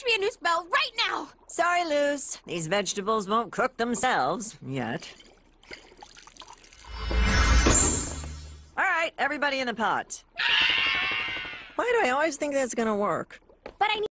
me a new spell right now! Sorry, Luz. These vegetables won't cook themselves yet. All right, everybody in the pot. Why do I always think that's gonna work? But I need